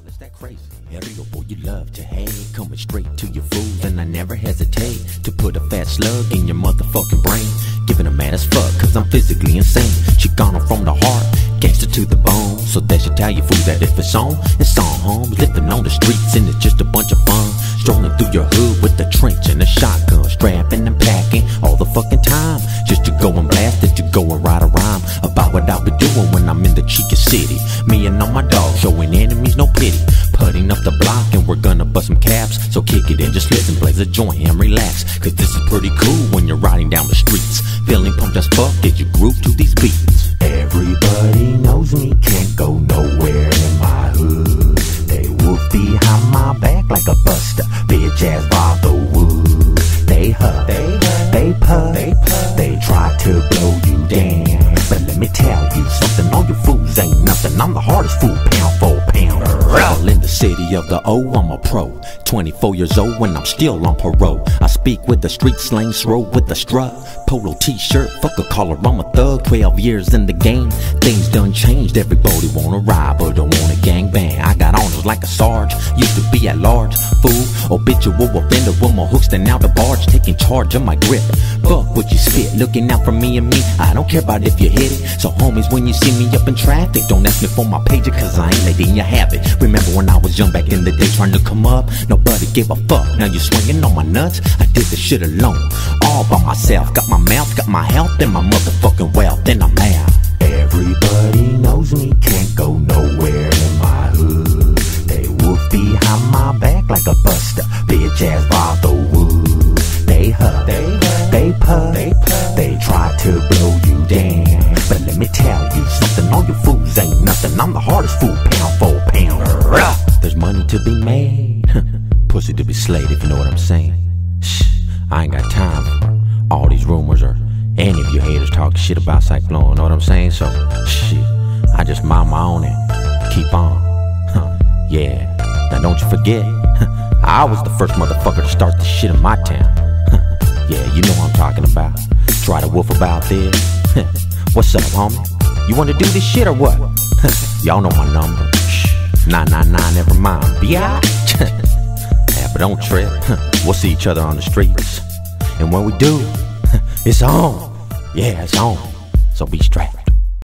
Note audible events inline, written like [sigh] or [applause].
Y'all, is that crazy? Ariel, boy, you love to hate. Coming straight to your fools, and I never hesitate to put a fat slug in your motherfucking brain. Giving a mad as fuck, cause I'm physically insane. She gone from the heart, gangster to the bone. So that should tell you fool that if it's on, it's on home. Living on the streets, and it's just a bunch of fun. Strolling through your hood with a trench and a go and write a rhyme about what I'll be doing when I'm in the Chica City. Me and all my dogs showing enemies no pity. Putting up the block and we're gonna bust some caps. So kick it in, just listen, blaze a joint and relax. Cause this is pretty cool when you're riding down the streets. Feeling pumped as fuck, did you groove to these beats? Everybody knows me, can't go nowhere in my hood. They wolf behind my back like a buster. Bitch ass bother wood. You something, all you fools ain't nothing. I'm the hardest fool, pound for pound. All in the city of the O, I'm a pro. 24 years old when I'm still on parole. I speak with the street slang, throw with the strut. Polo t-shirt, fuck a collar, I'm a thug. 12 years in the game, things done changed. Everybody wanna ride, but don't wanna gang bang. I got honors like a sarge, used to be at large. Fool, habitual offender with my hooks and out the barge, taking charge of my grip. Fuck what you spit, looking out for me and me. I don't care about if you hit it. So homies, when you see me up in traffic, don't ask me for my pager, cause I ain't letting you have it. Remember when I was young back in the day trying to come up? Nobody gave a fuck. Now you swinging on my nuts. I did this shit alone, all by myself. Got my mouth, got my health, and my motherfucking wealth, and I'm out. Everybody knows me, can't go nowhere in my hood. They wolf behind my back like a buster, bitch ass bother they try to blow you down. But let me tell you something, all you fools ain't nothing. I'm the hardest fool, pound for pound. There's money to be made, [laughs] pussy to be slayed, if you know what I'm saying. Shh, I ain't got time for all these rumors or any of you haters talking shit about Cyclone, know what I'm saying? So, shit, I just mind my own and keep on. [laughs] Yeah, now don't you forget, [laughs] I was the first motherfucker to start this shit in my town. yeah, you know talking about. Try to wolf about this. [laughs] What's up, homie? You wanna do this shit or what? [laughs] Y'all know my number. Shh, 999, never mind. [laughs] Yeah, but don't trip. we'll see each other on the streets. And when we do, it's on. Yeah, it's on. So be strapped.